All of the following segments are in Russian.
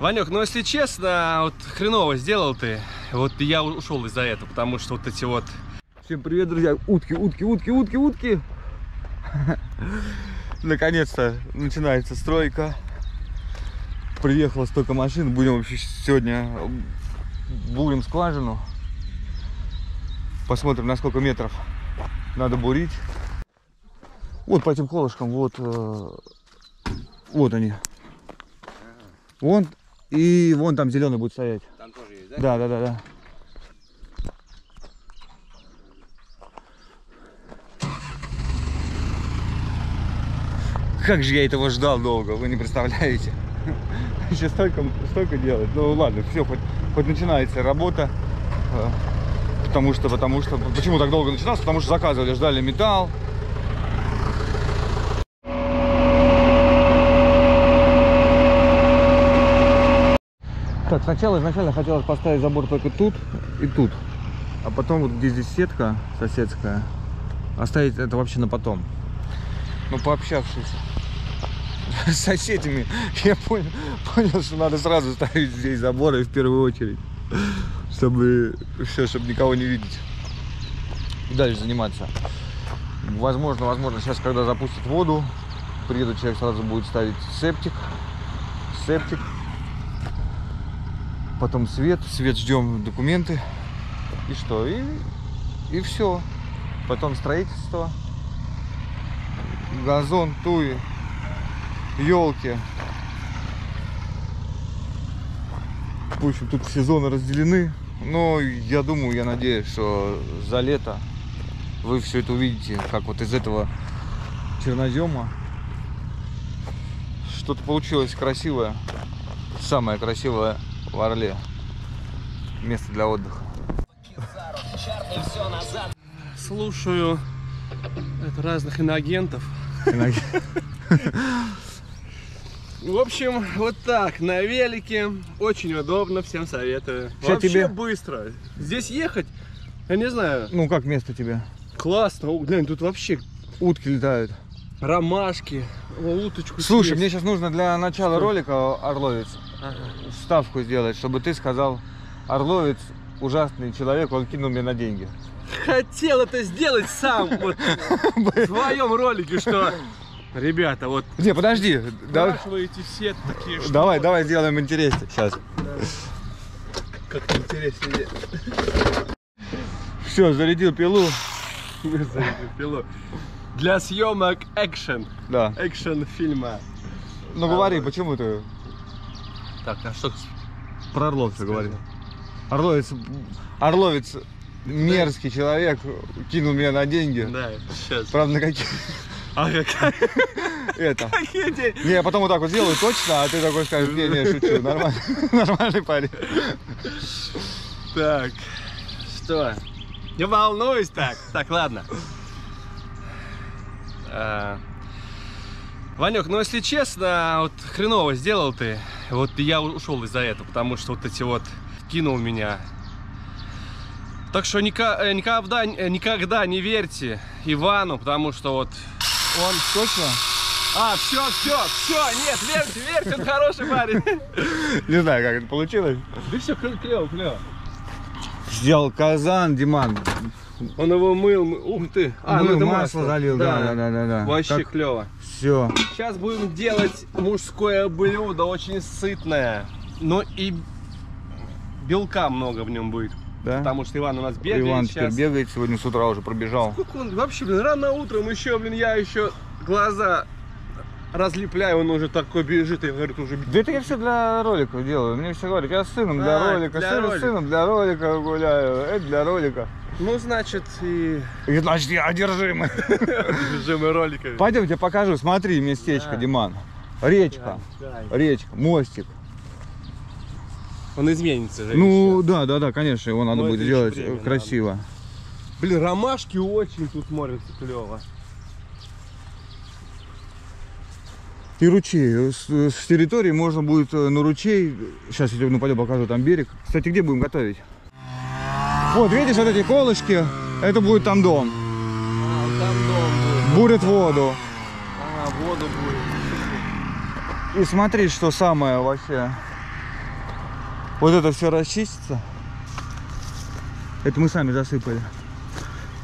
Ванек, ну если честно, вот хреново сделал ты. Вот я ушел из-за этого, потому что вот эти вот... Всем привет, друзья. Утки, утки, утки, утки, утки. Наконец-то начинается стройка. Приехало столько машин. Будем вообще сегодня бурим скважину. Посмотрим, на сколько метров надо бурить. Вот по этим колышкам, вот, э, вот они. Вон, и вон там зеленый будет стоять. Там тоже есть, Да, да, да, да. Как же я этого ждал долго, вы не представляете. Еще столько, столько делать. Ну ладно, все, хоть, хоть начинается работа. Э, Потому что, потому что, почему так долго начиналось? Потому что заказывали, ждали металл. Так, сначала изначально хотелось поставить забор только тут и тут. А потом вот где здесь сетка соседская, оставить это вообще на потом. Но пообщавшись с соседями, я понял, понял, что надо сразу ставить здесь заборы в первую очередь. Чтобы все, чтобы никого не видеть. И дальше заниматься. Возможно, возможно, сейчас, когда запустят воду, приедет человек, сразу будет ставить септик. Септик потом свет, свет ждем документы. И что, и, и все. Потом строительство, газон, туи, елки. В общем, тут сезоны разделены, но я думаю, я надеюсь, что за лето вы все это увидите, как вот из этого чернозема что-то получилось красивое, самое красивое в Орле. Место для отдыха. Слушаю это, разных иноагентов. В общем, вот так, на велике, очень удобно, всем советую. Ща Вообще тебе- быстро. Здесь ехать, я не знаю, Ну как место тебе? классно. О, глянь, тут вообще Утки летают. ромашки, о, уточку Слушай, съесть. мне сейчас нужно для начала Что? ролика, Орловец, Ага. вставку сделать, чтобы ты сказал, Орловец ужасный человек, он кинул мне на деньги. Хотел это сделать сам, вот, в своем ролике, что... Ребята, вот Не, подожди, давай, все такие, что давай, давай сделаем интереснее сейчас. как интереснее. Все, зарядил пилу. Пилу. Для съемок экшен, Да. экшен фильма. Ну говори, почему ты Так, а что? про Орловца говори? Орловец, Орловец мерзкий человек, кинул меня на деньги. Да, сейчас. Правда, на какие... А как- Это. какие деньги? Не, я потом вот так вот сделаю точно, а ты такой скажешь, не, не, шучу, нормально, нормальный парень. Так, что? Не волнуюсь так. Так, ладно. Ванек, ну если честно, вот хреново сделал ты. Вот я ушел из-за этого, потому что вот эти вот кинул меня. Так что э, никогда, э, никогда не верьте Ивану, потому что вот он... Точно? А, все, все, все, нет, верьте, верьте, он хороший парень. Не знаю, как это получилось. Да все, клево, клево. Сделал казан, Диман. Он его мыл, мы- ух ты. А, Мыл, это масло залил, да, да, да, да, да. Вообще Как- клево. Все. Сейчас будем делать мужское блюдо, очень сытное. Но и белка много в нем будет. Да? Потому что Иван у нас бегает Иван сейчас. теперь бегает, сегодня с утра уже пробежал. Сколько он вообще, блин, рано утром еще, блин, я еще глаза разлепляю, он уже такой бежит, и говорит, уже Да это я все для ролика делаю. Мне все говорят, я с сыном для А, ролика, для с сыном для ролика гуляю, это для ролика. Ну, значит, и И значит, я одержимый. режимы роликами. Пойдем, тебе покажу. Смотри, местечко, Да. Диман. Речка, речка, мостик. Он изменится же Ну, да, да, да, конечно, его надо Ну, будет сделать время красиво. Блин, ромашки очень тут смотрятся клево. И ручей. С, с территории можно будет э, на ручей. Сейчас я тебе ну, пойду покажу там берег. Кстати, где будем готовить? Вот, видишь, вот эти колышки, это будет там дом. А, там дом будет. Бурят воду. А, воду будет. И смотри, что самое вообще Вот это все расчистится. Это мы сами засыпали.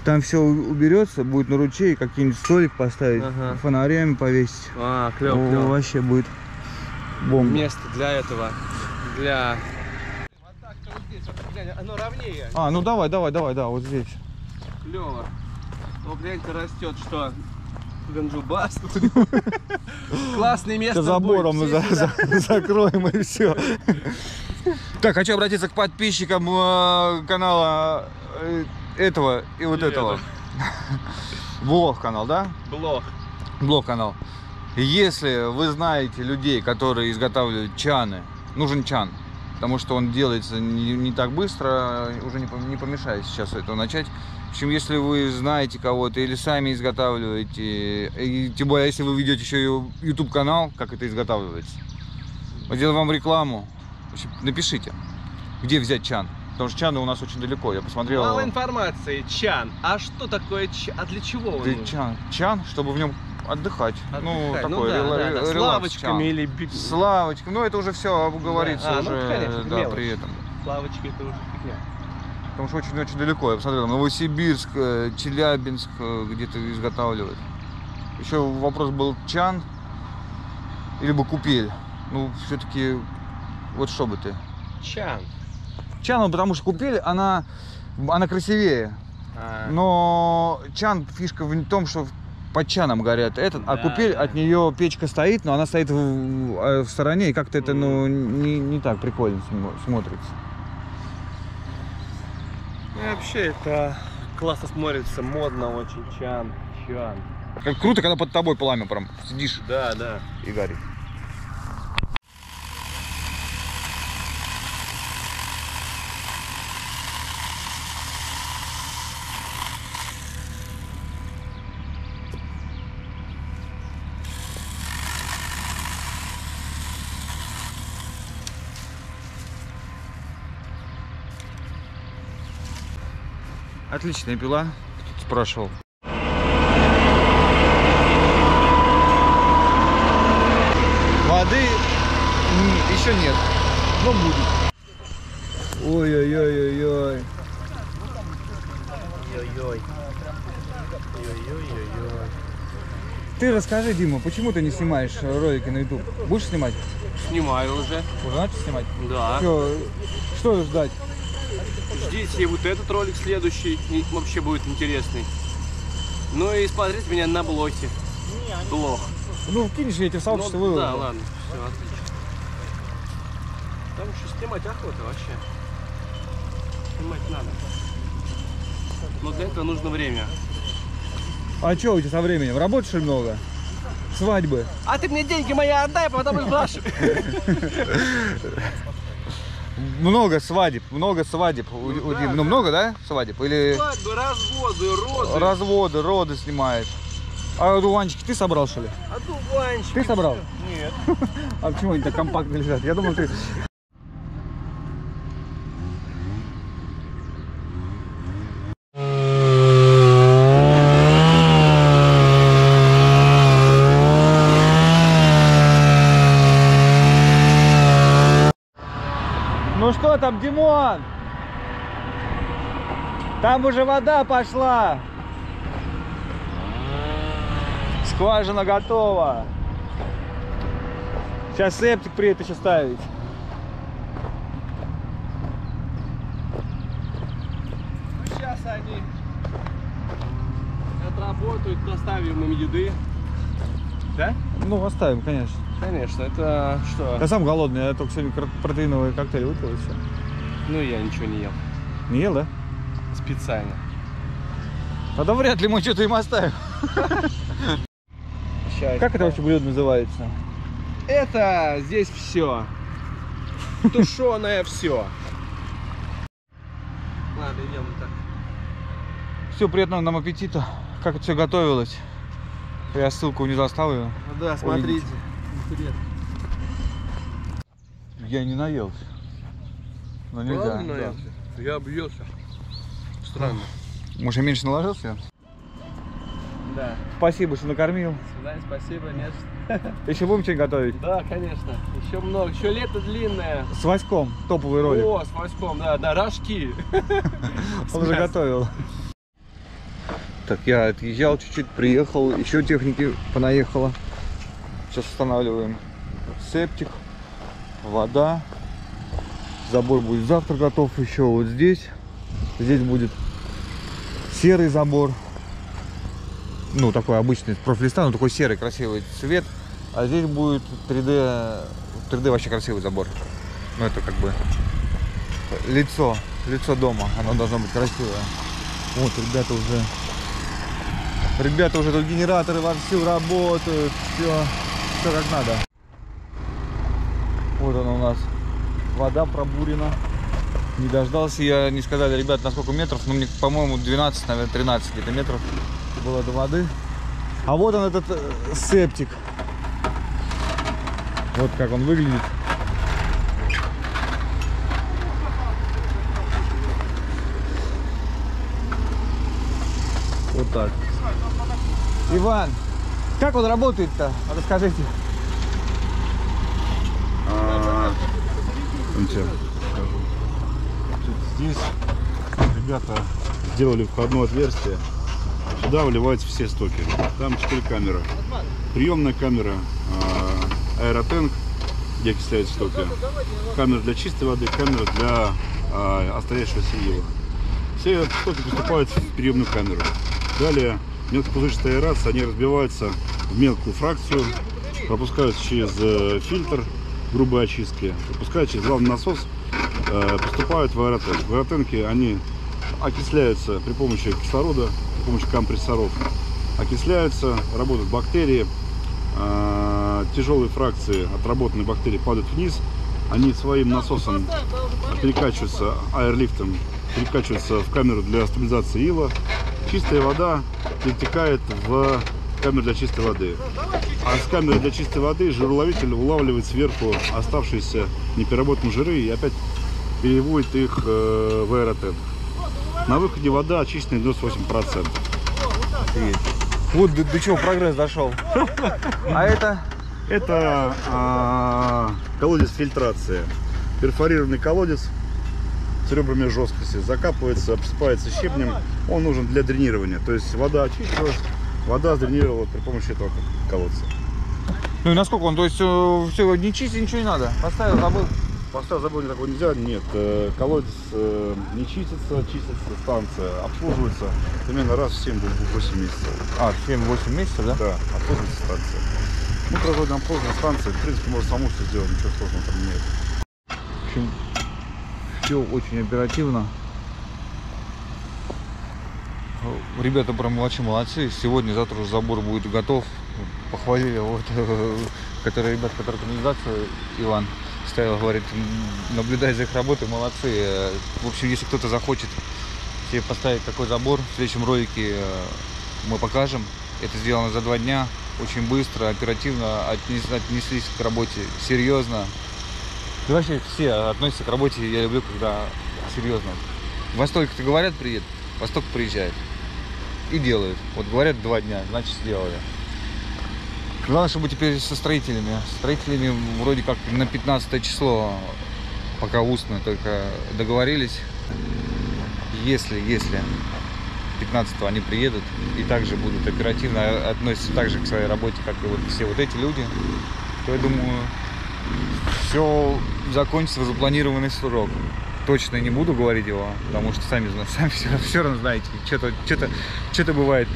Там все уберется, будет на ручей, какие-нибудь столик поставить, Ага. фонарями повесить. А, клево, клево. вообще будет бомба. Место для этого, для... Вот так-то вот здесь, вот, глянь, оно ровнее. А, ну давай, давай, давай, да, вот здесь. Клево. Вот глянь-ка растет, что ганджубас. Классное место. Забором закроем и все. Так, хочу обратиться к подписчикам э, канала э, этого и вот этого. Влог канал, да? Блог. Блог канал. Если вы знаете людей, которые изготавливают чаны, нужен чан, потому что он делается не, не так быстро, уже не, не помешает сейчас этого начать. В общем, если вы знаете кого-то или сами изготавливаете, и тем более, если вы ведете еще и YouTube канал, как это изготавливается, вот сделаю вам рекламу, в общем, напишите, где взять чан. Потому что чаны у нас очень далеко, я посмотрел. Мало информации. Чан. А что такое чан? А для чего он? Чан, чан, чтобы в нем отдыхать. Ну, Отдыхать. такой да, рела- да, да. С лавочками или С лавочкой. Ну, это уже все говорится Да, а, ну, уже, конечно, это да, мелочь. при этом. с лавочкой это уже фигня. Потому что очень-очень далеко. Я посмотрел, Новосибирск, э, Челябинск э, где-то изготавливают. Еще вопрос был чан, либо купель. Ну, все-таки, вот что бы ты. Чан. Чан, ну, потому что купель, она, она красивее. А, Но чан, фишка в том, что под чаном горят этот, а Да, купель да. от нее печка стоит, но она стоит в, в- в стороне, и как-то это ну, не, не так прикольно смо- смотрится. и вообще это классно смотрится, модно очень. Чан. Чан. Как круто, когда под тобой пламя прям сидишь Да, да. и горит. Отличная пила, кто-то спрашивал. Воды еще нет, но будет. Ой-ой-ой-ой-ой. Ой-ой. Ой-ой-ой-ой. Ты расскажи, Дима, почему ты не снимаешь ролики на YouTube? Будешь снимать? Снимаю уже. Уже начал снимать? Да. Что, что ждать? Ждите и вот этот ролик следующий. и Вообще будет интересный. Ну и смотреть меня на блоке. Блог. Ну, кинешь я эти сообщество Ну. Да, ладно, все, отлично. Там еще снимать охота вообще. Снимать надо. Но для этого нужно время. А что у тебя со временем? Ли много? Свадьбы? А ты мне деньги мои отдай, потом их спрашивай. Много свадеб, много свадеб. У- у да, Димы. да. Ну, много, да, свадеб? Или Свадьбы, разводы, роды. разводы, роды снимаешь? А дуванчики ты собрал, что ли? А дуванчики. Ты собрал? Нет. А почему они так компактно лежат? Я думал, ты... Ну что там, Димон? Там уже вода пошла. Скважина готова. Сейчас септик приедет еще ставить. Ну сейчас они отработают, доставим им еды. Да? Ну, оставим, конечно. Конечно, это что? Я сам голодный, я только сегодня протеиновый коктейль выпил и все. Ну я ничего не ел. Не ел, да? Специально. Тогда вряд ли мы что-то им оставим. Как это вообще блюдо называется? Это здесь все. Тушеное все. Ладно, идем так. Все, приятного нам аппетита. Как это все готовилось? Я ссылку внизу оставлю. Да, смотрите. Интересно. Я не наелся. Но нельзя. Правда, да. наелся? Я объелся. Странно. Может, я меньше наложился? да. Спасибо, что накормил. Свидание, спасибо, не что. Еще будем что-нибудь готовить? Да, конечно. Еще много. Еще лето длинное. С Васьком, топовый ролик. О, с Васьком, да, да, рожки. Он уже готовил. Так, я отъезжал чуть-чуть, приехал, еще техники понаехало. Сейчас устанавливаем септик, вода. Забор будет завтра готов еще вот здесь. Здесь будет серый забор. Ну, такой обычный профлиста, но такой серый красивый цвет. А здесь будет 3D, 3D вообще красивый забор. Ну, это как бы лицо, лицо дома. Оно должно быть красивое. Вот, ребята уже... Ребята уже тут генераторы вовсю работают. Все, все как надо. Вот она у нас. Вода пробурена. Не дождался я, не сказали, ребят, на сколько метров. Ну, мне, по-моему, 12, наверное, 13 где-то метров было до воды. А вот он, этот э, септик. Вот как он выглядит. Вот так. Иван, как он работает-то? Расскажите. А, Здесь ребята сделали входное отверстие. Сюда вливаются все стоки. Там 4 камеры. Приемная камера, а, аэротенк, где окисляют стоки. Камера для чистой воды, камера для а, остающегося ила. Все стоки поступают в приемную камеру. Далее мелкопузырчатые аэрации, они разбиваются в мелкую фракцию, пропускаются через э, фильтр грубой очистки, пропускают через главный насос, э, поступают в аэротенк. В аэротенке они окисляются при помощи кислорода, при помощи компрессоров. Окисляются, работают бактерии, э, тяжелые фракции отработанные бактерии падают вниз, они своим насосом перекачиваются аэрлифтом, перекачиваются в камеру для стабилизации ила. Чистая вода перетекает в камеру для чистой воды. А с камеры для чистой воды жироловитель улавливает сверху оставшиеся непереработанные жиры и опять переводит их э, в аэротенк. На выходе вода очищена 98%. Вот до, до чего прогресс дошел. А это? Это а, колодец фильтрации. Перфорированный колодец с ребрами жесткости. Закапывается, обсыпается щебнем. Он нужен для дренирования. То есть вода очистилась, вода сдренировала при помощи этого колодца. Ну и насколько он? То есть все, не чистить, ничего не надо. Поставил, забыл. Поставь забыл такого нельзя. Нет, э, колодец э, не чистится, чистится станция, обслуживается примерно раз в 7-8 месяцев. А, 7-8 месяцев, да? Да, обслуживается станция. Мы производим обслуживание станции, в принципе, может саму все сделать, ничего сложного там нет. В общем, все очень оперативно. Ребята прям молодцы, молодцы. Сегодня, завтра уже забор будет готов. Похвалили вот, который ребят, который канализацию Иван ставил, говорит, наблюдай за их работой, молодцы. В общем, если кто-то захочет себе поставить такой забор, в следующем ролике э, мы покажем. Это сделано за два дня, очень быстро, оперативно отнес- отнеслись к работе серьезно. Да вообще все относятся к работе, я люблю, когда серьезно. Восток-то говорят, приедет, Восток приезжает и делают. Вот говорят два дня, значит сделали. Главное, чтобы теперь со строителями. Строителями вроде как на 15 число, пока устно только договорились. Если, если 15 они приедут и также будут оперативно относиться также к своей работе, как и вот все вот эти люди, то я думаю, все закончится в запланированный срок. Точно не буду говорить его, потому что сами, сами все, все равно знаете, что-то, что-то, что-то бывает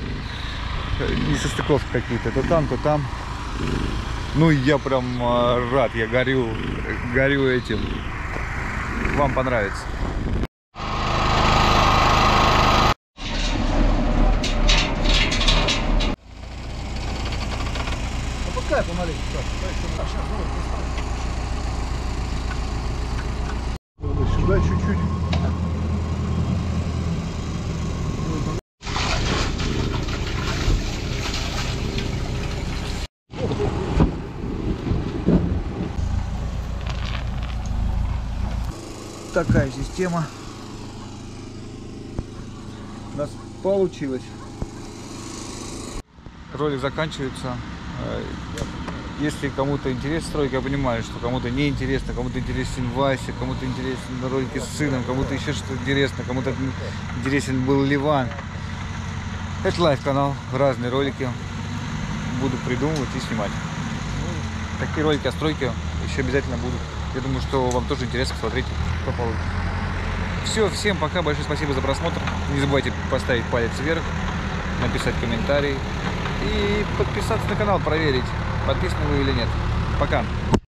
э, несостыковки какие-то, то там, то там. Ну, я прям э, рад, я горю, горю этим. Вам понравится. Сюда чуть-чуть. такая система у нас получилась. ролик заканчивается. Если кому-то интересна стройка, я понимаю, что кому-то не интересно, кому-то интересен Вася, кому-то интересен ролики с сыном, кому-то еще что-то интересно, кому-то интересен был Ливан. Это live-канал, разные ролики буду придумывать и снимать. Такие ролики о стройке еще обязательно будут. Я думаю, что вам тоже интересно посмотреть, что получится. Все, всем пока, большое спасибо за просмотр. Не забывайте поставить палец вверх, написать комментарий и подписаться на канал, проверить, подписаны вы или нет. Пока.